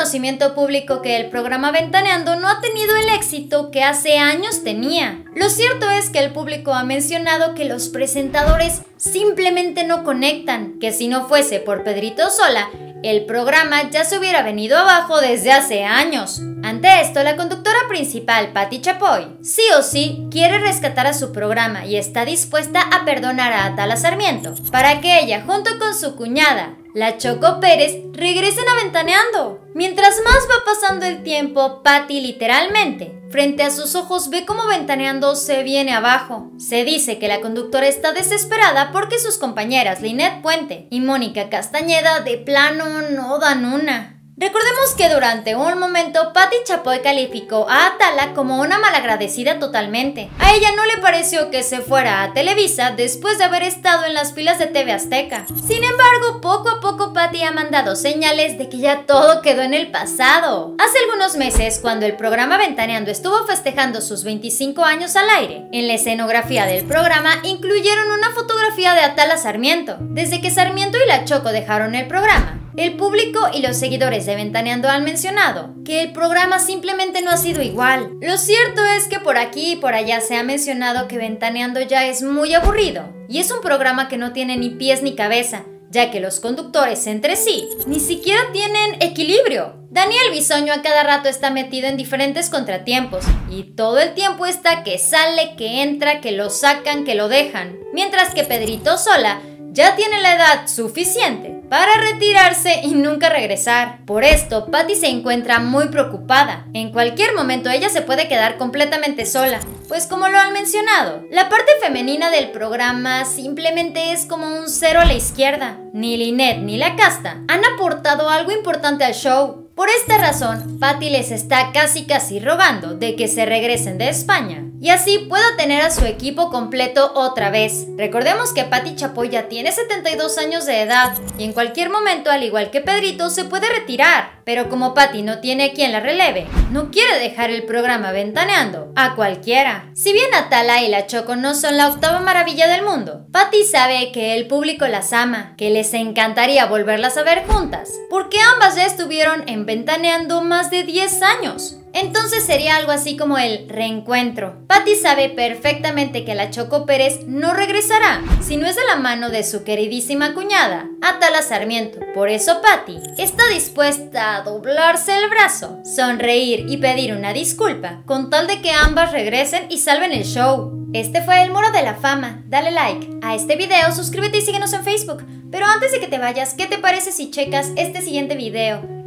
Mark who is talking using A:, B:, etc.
A: conocimiento público que el programa Ventaneando no ha tenido el éxito que hace años tenía. Lo cierto es que el público ha mencionado que los presentadores simplemente no conectan, que si no fuese por Pedrito Sola, el programa ya se hubiera venido abajo desde hace años. Ante esto, la conductora principal, Patti Chapoy, sí o sí quiere rescatar a su programa y está dispuesta a perdonar a Atala Sarmiento para que ella, junto con su cuñada, la Choco Pérez regresen a Ventaneando. Mientras más va pasando el tiempo, Patty literalmente, frente a sus ojos, ve cómo Ventaneando se viene abajo. Se dice que la conductora está desesperada porque sus compañeras Lynette Puente y Mónica Castañeda de plano no dan una. Recordemos que durante un momento Patti Chapoy calificó a Atala como una malagradecida totalmente. A ella no le pareció que se fuera a Televisa después de haber estado en las filas de TV Azteca. Sin embargo, poco a poco Patti ha mandado señales de que ya todo quedó en el pasado. Hace algunos meses, cuando el programa Ventaneando estuvo festejando sus 25 años al aire, en la escenografía del programa incluyeron una fotografía de Atala Sarmiento. Desde que Sarmiento y la Choco dejaron el programa, el público y los seguidores de Ventaneando han mencionado que el programa simplemente no ha sido igual. Lo cierto es que por aquí y por allá se ha mencionado que Ventaneando ya es muy aburrido y es un programa que no tiene ni pies ni cabeza, ya que los conductores entre sí ni siquiera tienen equilibrio. Daniel Bisoño a cada rato está metido en diferentes contratiempos y todo el tiempo está que sale, que entra, que lo sacan, que lo dejan, mientras que Pedrito Sola ya tiene la edad suficiente para retirarse y nunca regresar. Por esto, Patty se encuentra muy preocupada. En cualquier momento ella se puede quedar completamente sola, pues como lo han mencionado, la parte femenina del programa simplemente es como un cero a la izquierda. Ni Lynette ni la casta han aportado algo importante al show. Por esta razón, Patty les está casi casi rogando de que se regresen de España y así pueda tener a su equipo completo otra vez. Recordemos que Patty Chapoy ya tiene 72 años de edad y en cualquier momento, al igual que Pedrito, se puede retirar. Pero como Patty no tiene quien la releve, no quiere dejar el programa ventaneando a cualquiera. Si bien Atala y la Choco no son la octava maravilla del mundo, Patty sabe que el público las ama, que les encantaría volverlas a ver juntas, porque ambas ya estuvieron en ventaneando más de 10 años. Entonces sería algo así como el reencuentro. Patty sabe perfectamente que la Choco Pérez no regresará si no es de la mano de su queridísima cuñada, Atala Sarmiento. Por eso Patty está dispuesta a doblarse el brazo, sonreír y pedir una disculpa, con tal de que ambas regresen y salven el show. Este fue el Muro de la Fama. Dale like a este video, suscríbete y síguenos en Facebook. Pero antes de que te vayas, ¿qué te parece si checas este siguiente video?